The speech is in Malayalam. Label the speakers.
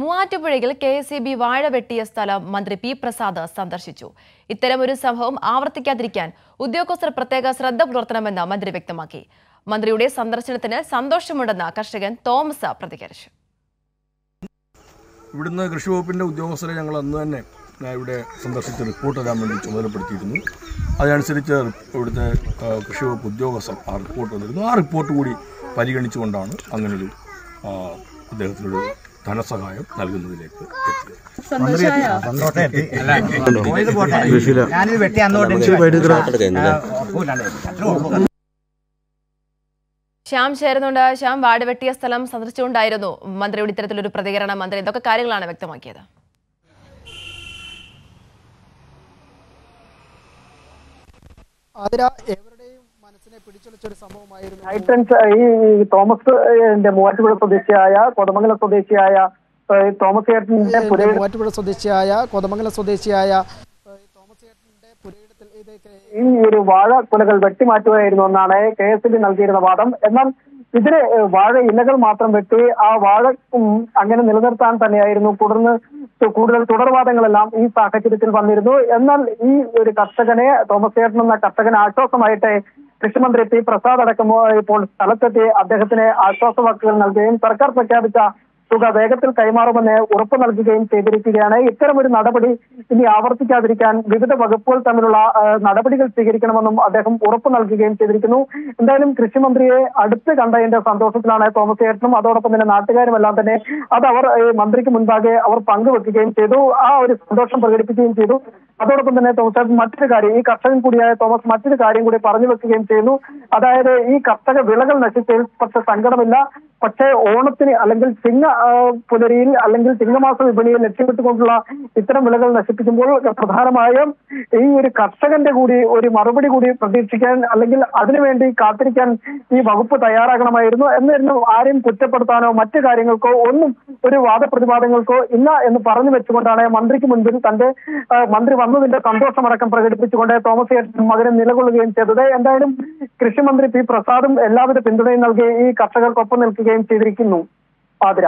Speaker 1: മൂവാറ്റുപുഴയിൽ കെ എസ് ഇ ബി വാഴ വെട്ടിയ സ്ഥലം മന്ത്രി പി പ്രസാദ് സന്ദർശിച്ചു. ഇത്തരമൊരു സംഭവം ആവർത്തിക്കാതിരിക്കാൻ ഉദ്യോഗസ്ഥർ പ്രത്യേക ശ്രദ്ധ പുലർത്തണമെന്ന് മന്ത്രി വ്യക്തമാക്കി. മന്ത്രിയുടെ സന്ദർശനത്തിന് സന്തോഷമുണ്ടെന്ന് കർഷകൻ തോമസ് പ്രതികരിച്ചു.
Speaker 2: ഇവിടുന്ന് കൃഷി വകുപ്പിന്റെ ഉദ്യോഗസ്ഥരെ ഞങ്ങൾ അന്ന് തന്നെ ഇവിടെ സന്ദർശിച്ച് റിപ്പോർട്ട് തരാൻ വേണ്ടി ചുമതലപ്പെടുത്തിയിരുന്നു. അതനുസരിച്ച് ഇവിടുത്തെ കൃഷി വകുപ്പ് ഉദ്യോഗസ്ഥർ ആ റിപ്പോർട്ട് തന്നിരുന്നു. ആ റിപ്പോർട്ട് കൂടി പരിഗണിച്ചുകൊണ്ടാണ് അങ്ങനൊരു അദ്ദേഹത്തിനൊരു ധനസഹായം നൽകുന്നതിലേക്ക്
Speaker 1: ശ്യാം ചേരുന്നുണ്ട്. ശ്യാം വാട് വെട്ടിയ സ്ഥലം സന്ദർശിച്ചുകൊണ്ടായിരുന്നു മന്ത്രിയുടെ ഇത്തരത്തിലൊരു പ്രതികരണം. മന്ത്രി എന്തൊക്കെ കാര്യങ്ങളാണ് വ്യക്തമാക്കിയത്?
Speaker 3: അതിര
Speaker 4: ഈ തോമസ് മൂവാറ്റുപുഴ സ്വദേശിയായ കൊതമംഗല സ്വദേശിയായ തോമസ് ചേട്ടന്റെ
Speaker 3: മൂവാറ്റുപുഴ സ്വദേശിയായ കോതമംഗലം സ്വദേശിയായ
Speaker 4: ഈ ഒരു വാഴ കുലകൾ വെട്ടിമാറ്റുകയായിരുന്നു എന്നാണ് കെ എസ് ബി നൽകിയിരുന്ന വാദം. എന്നാൽ ഇതിന് വാഴ ഇലകൾ മാത്രം വെട്ടി ആ വാഴ അങ്ങനെ നിലനിർത്താൻ തന്നെയായിരുന്നു. തുടർന്ന് കൂടുതൽ തുടർവാദങ്ങളെല്ലാം ഈ സാഹചര്യത്തിൽ വന്നിരുന്നു. എന്നാൽ ഈ ഒരു കർഷകനെ തോമസ് ചേട്ടൻ എന്ന കർഷകന് ആശ്വാസമായിട്ട് കൃഷിമന്ത്രി പി പ്രസാദ് അടക്കം ഇപ്പോൾ സ്ഥലത്തെത്തി അദ്ദേഹത്തിന് ആശ്വാസവാക്കുകൾ നൽകുകയും സർക്കാർ പ്രഖ്യാപിച്ച തുക വേഗത്തിൽ കൈമാറുമെന്ന് ഉറപ്പ് നൽകുകയും ചെയ്തിരിക്കുകയാണ്. ഇത്തരം ഒരു നടപടി ഇനി ആവർത്തിക്കാതിരിക്കാൻ വിവിധ വകുപ്പുകൾ തമ്മിലുള്ള നടപടികൾ സ്വീകരിക്കണമെന്നും അദ്ദേഹം ഉറപ്പ് നൽകുകയും ചെയ്തിരിക്കുന്നു. എന്തായാലും കൃഷിമന്ത്രിയെ അടുത്ത് കണ്ടതിന്റെ സന്തോഷത്തിലാണ് തോമസ് ചേട്ടനും അതോടൊപ്പം തന്നെ നാട്ടുകാരും എല്ലാം തന്നെ അത് അവർ മന്ത്രിക്ക് മുൻപാകെ അവർ പങ്കുവെക്കുകയും ചെയ്തു. ആ ഒരു സന്തോഷം പ്രകടിപ്പിക്കുകയും ചെയ്തു. അതോടൊപ്പം തന്നെ തോമസ് ചേട്ടൻ മറ്റൊരു കാര്യം ഈ കർഷകൻ കൂടിയായ തോമസ് മറ്റൊരു കാര്യം കൂടി പറഞ്ഞു വെക്കുകയും ചെയ്യുന്നു. അതായത് ഈ കർഷക വിളകൾ നശിച്ചതിൽ പക്ഷെ സങ്കടമില്ല. പക്ഷേ ഓണത്തിന് അല്ലെങ്കിൽ ചിങ്ങ പുലരിയിൽ അല്ലെങ്കിൽ ചിങ്ങമാസ വിപണിയിൽ ലക്ഷ്യമിട്ടുകൊണ്ടുള്ള ഇത്തരം വിളകൾ നശിപ്പിക്കുമ്പോൾ പ്രധാനമായും ഈ ഒരു കർഷകന്റെ കൂടി ഒരു മറുപടി കൂടി പ്രതീക്ഷിക്കാൻ അല്ലെങ്കിൽ അതിനുവേണ്ടി കാത്തിരിക്കാൻ ഈ വകുപ്പ് തയ്യാറാകണമായിരുന്നു എന്നിരുന്നു ആരെയും കുറ്റപ്പെടുത്താനോ മറ്റു കാര്യങ്ങൾക്കോ ഒന്നും ഒരു വാദപ്രതിവാദങ്ങൾക്കോ ഇല്ല എന്ന് പറഞ്ഞു വെച്ചുകൊണ്ടാണ് മന്ത്രിക്ക് മുൻപിൽ തന്റെ മന്ത്രി വന്നതിന്റെ സന്തോഷമടക്കം പ്രകടിപ്പിച്ചുകൊണ്ട് തോമസ് ഏട്ടനും മകനെ നിലകൊള്ളുകയും ചെയ്തത്. എന്തായാലും കൃഷിമന്ത്രി പി പ്രസാദും എല്ലാവിധ പിന്തുണയും നൽകി ഈ കർഷകർക്കൊപ്പം നിൽക്കുകയും ചെയ്തിരിക്കുന്നു. ആതിര